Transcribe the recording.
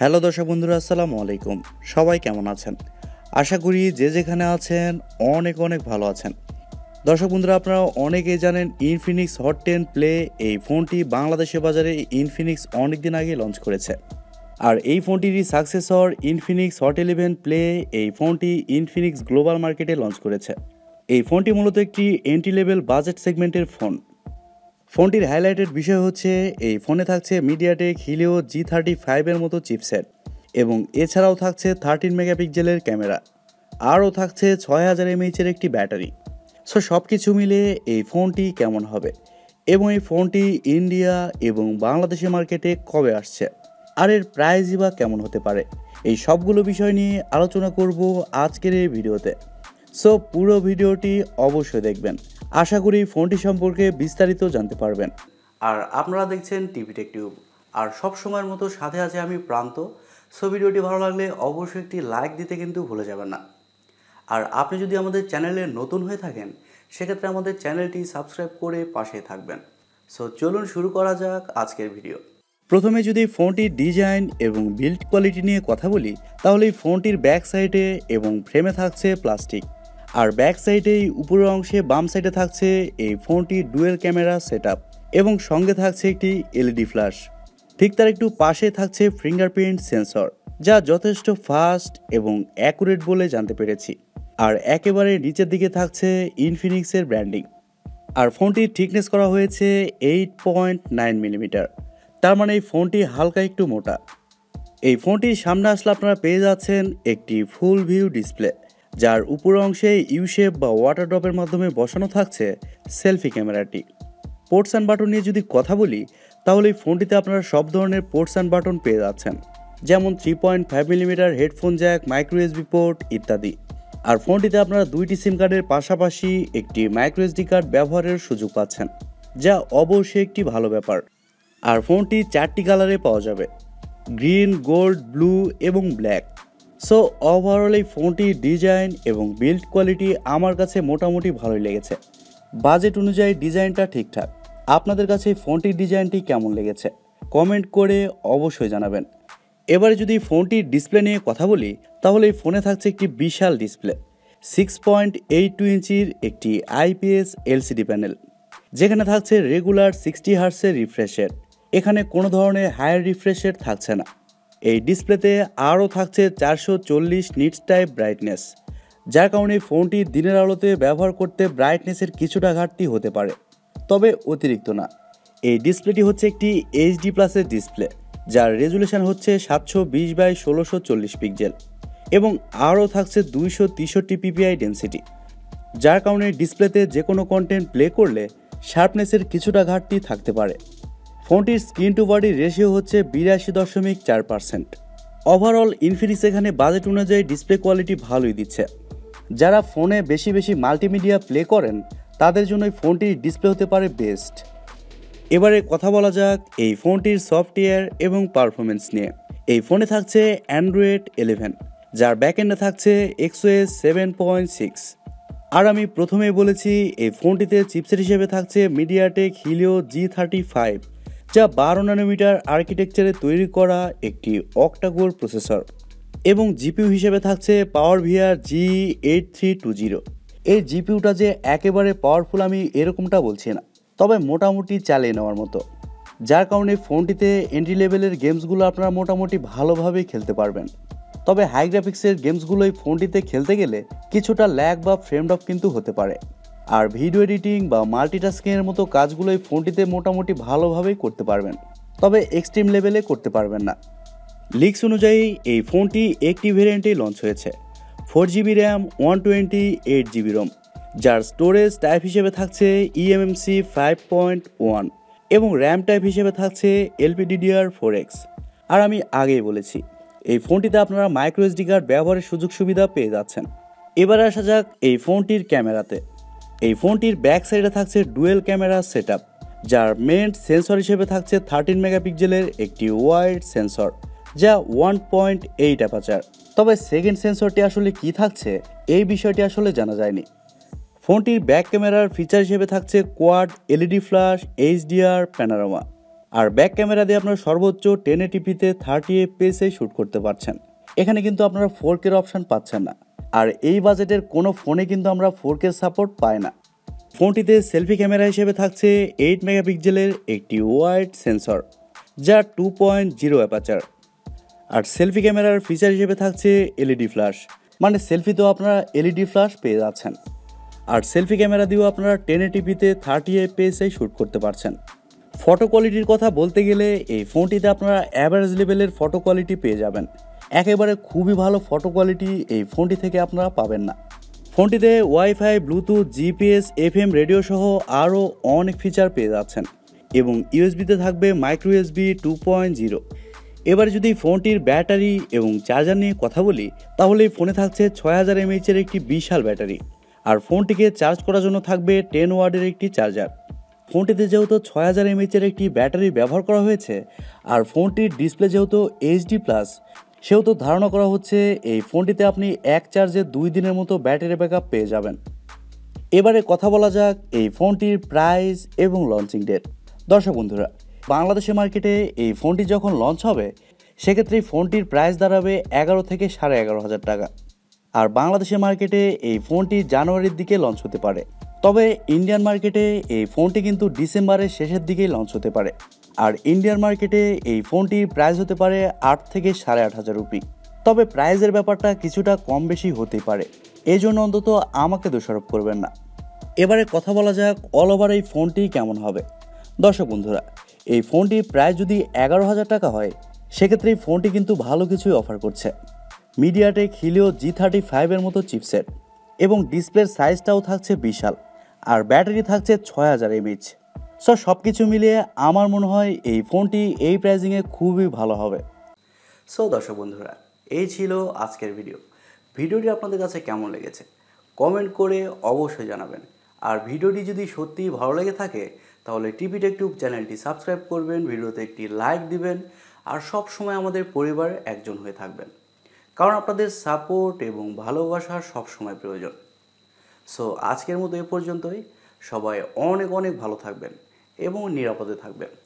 Hello দর্শক বন্ধুরা, আসসালামু আলাইকুম। সবাই কেমন আছেন? আশা করি যে যেখানে আছেন অনেক অনেক ভালো আছেন। দর্শক বন্ধুরা, আপনারা অনেকেই জানেন ইনফিনিক্স হট টেন প্লে এই ফোনটি বাংলাদেশের বাজারে ইনফিনিক্স অনেক দিন আগে লঞ্চ করেছে। আর এই ফোনটিরই successor Infinix Hot eleven Play এই ফোনটি ইনফিনিক্স গ্লোবাল মার্কেটে লঞ্চ করেছে। এই ফোনটি মূলত একটি এন্ট্রি লেভেল বাজেট সেগমেন্টের ফোন ফোনটির হাইলাইটেড বিষয় হচ্ছে, এই ফোনে থাকছে মিডিয়াটেক হিলিও জি থার্টি ফাইভের মতো চিপসেট এবং এছাড়াও থাকছে থার্টিন মেগাপিক্সেলের ক্যামেরা আরও থাকছে ছয় হাজার এমএইচের একটি ব্যাটারি। সো সব কিছু মিলে এই ফোনটি কেমন হবে? এবং এই ফোনটি ইন্ডিয়া এবং বাংলাদেশের মার্কেটে কবে আসছে? আর এর প্রাইজই বা কেমন হতে পারে? এই সবগুলো বিষয় নিয়ে আলোচনা করব আজকের এই ভিডিওতে। সো পুরো ভিডিওটি অবশ্যই দেখবেন। আশা করি ফোনটি সম্পর্কে বিস্তারিত জানতে পারবেন। আর আপনারা দেখছেন টিভি টেক টিউব। আর সব সময়ের মতো সাথে আছে আমি প্রান্ত। সো ভিডিওটি ভালো লাগলে অবশ্যই একটি লাইক দিতে কিন্তু ভুলে যাবেন না। আর আপনি যদি আমাদের চ্যানেলে নতুন হয়ে থাকেন সেক্ষেত্রে আমাদের চ্যানেলটি সাবস্ক্রাইব করে পাশে থাকবেন। সো চলুন শুরু করা যাক আজকের ভিডিও। প্রথমে যদি ফোনটির ডিজাইন এবং বিল্ড কোয়ালিটি নিয়ে কথা বলি তাহলে এই ফোনটির ব্যাক সাইডে এবং ফ্রেমে থাকছে প্লাস্টিক। আর ব্যাক সাইডেই উপরের অংশে বাম সাইডে থাকছে এই ফোনটির ডুয়েল ক্যামেরা সেট এবং সঙ্গে থাকছে একটি এলইডি ফ্ল্যাশ ঠিক তার একটু পাশে থাকছে ফিঙ্গারপ্রিন্ট সেন্সর যা যথেষ্ট ফাস্ট এবং অ্যাকুরেট বলে জানতে পেরেছি। আর একেবারে নিচের দিকে থাকছে ইনফিনিক্সের ব্র্যান্ডিং আর ফোনটির থিকনেস করা হয়েছে এইট পয়েন্ট নাইন মিলিমিটার তার মানে এই ফোনটি হালকা একটু মোটা। এই ফোনটির সামনে আসলে আপনারা পেয়ে যাচ্ছেন একটি ফুল ভিউ ডিসপ্লে যার উপর অংশে ইউশেপ বা ওয়াটার ড্রপের মাধ্যমে বসানো থাকছে সেলফি ক্যামেরাটি। পোর্টস অ্যান্ড বাটন নিয়ে যদি কথা বলি, তাহলে এই ফোনটিতে আপনারা সব ধরনের পোর্টস অ্যান্ড বাটন পেয়ে যাচ্ছেন। যেমন three point five millimetre headphone jack micro USB port ইত্যাদি। আর ফোনটিতে আপনারা দুইটি সিম কার্ডের পাশাপাশি একটি মাইক্রো এসডি কার্ড ব্যবহারের সুযোগ পাচ্ছেন, যা অবশ্যই একটি ভালো ব্যাপার। আর ফোনটি চারটি কালারে পাওয়া যাবে গ্রিন গোল্ড ব্লু এবং ব্ল্যাক সো ওভারঅল এই ফোনটির ডিজাইন এবং বিল্ড কোয়ালিটি আমার কাছে মোটামুটি ভালোই লেগেছে। বাজেট অনুযায়ী ডিজাইনটা ঠিকঠাক। আপনাদের কাছে ফোনটির ডিজাইনটি কেমন লেগেছে? কমেন্ট করে অবশ্যই জানাবেন। এবারে যদি ফোনটির ডিসপ্লে নিয়ে কথা বলি, তাহলে এই ফোনে থাকছে একটি বিশাল display six point eight two ইঞ্চির একটি আইপিএস এলসিডি প্যানেল যেখানে থাকছে রেগুলার সিক্সটি হার্সের রিফ্রেশের এখানে কোনো ধরনের হায়ার রিফ্রেশের থাকছে না। এই ডিসপ্লেতে আরও থাকছে চারশো চল্লিশ নিটস টাইপ ব্রাইটনেস যার কারণে ফোনটি দিনের আলোতে ব্যবহার করতে ব্রাইটনেসের কিছুটা ঘাটতি হতে পারে, তবে অতিরিক্ত না। এই ডিসপ্লেটি হচ্ছে একটি এইচডি প্লাসের ডিসপ্লে যার রেজুলেশন হচ্ছে সাতশো বিশ বাই ষোলোশো চল্লিশ পিক্সেল এবং আরও থাকছে দুইশো তেষট্টি পিপিআই ডেন্সিটি যার কারণে ডিসপ্লেতে যে কোনো কন্টেন্ট প্লে করলে শার্পনেসের কিছুটা ঘাটতি থাকতে পারে। ফোনটির স্ক্রিন টু বডি রেশিও হচ্ছে বিরাশি দশমিক চার পার্সেন্ট ওভারঅল ইনফিনিক্স এখানে বাজেট অনুযায়ী ডিসপ্লে কোয়ালিটি ভালোই দিচ্ছে। যারা ফোনে বেশি বেশি মাল্টিমিডিয়া প্লে করেন, তাদের জন্য এই ফোনটির ডিসপ্লে হতে পারে বেস্ট এবারে কথা বলা যাক এই ফোনটির সফটওয়্যার এবং পারফরমেন্স নিয়ে। এই ফোনে থাকছে অ্যান্ড্রয়েড ইলেভেন যার ব্যাকএন্ডে থাকছে এক্সওএস সেভেন পয়েন্ট সিক্স আর আমি প্রথমেই বলেছি, এই ফোনটিতে চিপসেট হিসেবে থাকছে MediaTek Helio G thirty five যা বারো ন্যানোমিটার আর্কিটেকচারে তৈরি করা একটি অক্টাগোর প্রসেসর এবং জিপিউ হিসেবে থাকছে power VR G eight three two zero এই জিপিউটা যে একেবারে পাওয়ারফুল আমি এরকমটা বলছি না, তবে মোটামুটি চালিয়ে নেওয়ার মতো। যার কারণে ফোনটিতে এন্ট্রি লেভেলের গেমসগুলো আপনারা মোটামুটি ভালোভাবেই খেলতে পারবেন। তবে হাই গ্রাফিক্সের গেমসগুলো এই ফোনটিতে খেলতে গেলে কিছুটা ল্যাগ বা ফ্রেম ড্রপ কিন্তু হতে পারে। আর ভিডিও এডিটিং বা মাল্টিটাস্কিংয়ের মতো কাজগুলো এই ফোনটিতে মোটামুটি ভালোভাবেই করতে পারবেন। তবে এক্সট্রিম লেভেলে করতে পারবেন না। লিক্স অনুযায়ী এই ফোনটি একটি ভেরিয়েন্টেই লঞ্চ হয়েছে। Four GB RAM, one twenty, eight GB ROM, যার স্টোরেজ টাইপ হিসেবে থাকছে ইএমএমসি ফাইভ পয়েন্ট ওয়ান এবং র্যাম টাইপ হিসেবে থাকছে এলপিডিডিআর ফোর এক্স আর আমি আগেই বলেছি, এই ফোনটিতে আপনারা মাইক্রো এসডি কার্ড ব্যবহারের সুযোগ সুবিধা পেয়ে যাচ্ছেন। এবার আসা যাক এই ফোনটির ক্যামেরাতে। এই ফোনটির ব্যাক সাইডে থাকছে ডুয়েল ক্যামেরা সেট যার মেন সেন্সর হিসেবে থাকছে থার্টিন মেগাপিক্সেলের একটি ওয়াইড সেন্সর যা ওয়ান পয়েন্ট এইট অ্যাপাচার তবে সেকেন্ড সেন্সরটি আসলে কি থাকছে, এই বিষয়টি আসলে জানা যায়নি। ফোনটির ব্যাক ক্যামেরার ফিচার হিসেবে থাকছে quad LED flash HDR panorama আর ব্যাক ক্যামেরা দিয়ে আপনারা সর্বোচ্চ টেন এটিপিতে থার্টি এফপিএসে শ্যুট করতে পারছেন। এখানে কিন্তু আপনারা ফোর কের অপশান পাচ্ছেন না। আর এই বাজেটের কোনো ফোনে কিন্তু আমরা ফোর কে সাপোর্ট পাই না। ফোনটিতে সেলফি ক্যামেরা হিসেবে থাকছে এইট মেগাপিক্সেলের একটি ওয়াইড সেন্সর যা টু পয়েন্ট জিরো অ্যাপাচার আর সেলফি ক্যামেরার ফিচার হিসেবে থাকছে এলইডি ফ্ল্যাশ মানে সেলফিতেও আপনারা এলইডি ফ্ল্যাশ পেয়ে যাচ্ছেন। আর সেলফি ক্যামেরা দিয়েও আপনারা টেন টিভিতে থার্টি এফপিএসে শ্যুট করতে পারছেন। ফটো কোয়ালিটির কথা বলতে গেলে এই ফোনটিতে আপনারা অ্যাভারেজ লেভেলের ফটো কোয়ালিটি পেয়ে যাবেন। একেবারে খুবই ভালো ফটো কোয়ালিটি এই ফোনটি থেকে আপনারা পাবেন না। ফোনটিতে WiFi Bluetooth GPS FM radio সহ আরও অনেক ফিচার পেয়ে যাচ্ছেন এবং ইউএসবিতে থাকবে micro USB two point zero এবার যদি ফোনটির ব্যাটারি এবং চার্জার নিয়ে কথা বলি, তাহলে এই ফোনে থাকছে ছয় হাজার এমএইচের একটি বিশাল ব্যাটারি। আর ফোনটিকে চার্জ করার জন্য থাকবে টেন ওয়ার্ডের একটি চার্জার ফোনটিতে যেহেতু ছয় হাজার এমএইচের একটি ব্যাটারি ব্যবহার করা হয়েছে, আর ফোনটির ডিসপ্লে যেহেতু এইচডি প্লাস সেহেতু ধারণা করা হচ্ছে এই ফোনটিতে আপনি এক চার্জে দুই দিনের মতো ব্যাটারি ব্যাকআপ পেয়ে যাবেন। এবারে কথা বলা যাক এই ফোনটির প্রাইস এবং লঞ্চিং ডেট। দর্শক বন্ধুরা, বাংলাদেশের মার্কেটে এই ফোনটি যখন লঞ্চ হবে, সেক্ষেত্রে ফোনটির প্রাইস দাঁড়াবে এগারো থেকে সাড়ে এগারো হাজার টাকা। আর বাংলাদেশের মার্কেটে এই ফোনটি জানুয়ারির দিকে লঞ্চ হতে পারে। তবে ইন্ডিয়ান মার্কেটে এই ফোনটি কিন্তু ডিসেম্বরের শেষের দিকেই লঞ্চ হতে পারে। আর ইন্ডিয়ান মার্কেটে এই ফোনটির প্রাইস হতে পারে আট থেকে সাড়ে আট হাজার রুপি। তবে প্রাইজের ব্যাপারটা কিছুটা কম বেশি হতেই পারে। এই জন্য অন্তত আমাকে দোষারোপ করবেন না। এবারে কথা বলা যাক অল ওভার এই ফোনটি কেমন হবে। দর্শক বন্ধুরা, এই ফোনটির প্রাইস যদি এগারো হাজার টাকা হয়, সেক্ষেত্রে এই ফোনটি কিন্তু ভালো কিছুই অফার করছে। মিডিয়াটেক হিলিও জি থার্টি ফাইভের মতো চিপসেট এবং ডিসপ্লের সাইজটাও থাকছে বিশাল। আর ব্যাটারি থাকছে ছয় হাজার এমএইচ সো সব কিছু মিলিয়ে আমার মনে হয় এই ফোনটি এই প্রাইজিংয়ে খুবই ভালো হবে। সো দর্শক বন্ধুরা, এই ছিল আজকের ভিডিও ভিডিওটি আপনাদের কাছে কেমন লেগেছে? কমেন্ট করে অবশ্যই জানাবেন। আর ভিডিওটি যদি সত্যিই ভালো লেগে থাকে, তাহলে টিভি টেকটিউব চ্যানেলটি সাবস্ক্রাইব করবেন, ভিডিওতে একটি লাইক দিবেন, আর সব সময় আমাদের পরিবারের একজন হয়ে থাকবেন। কারণ আপনাদের সাপোর্ট এবং ভালোবাসা সবসময় প্রয়োজন। সো আজকের মতো এ পর্যন্তই। সবাই অনেক অনেক ভালো থাকবেন। এবং নিরাপদে থাকবেন।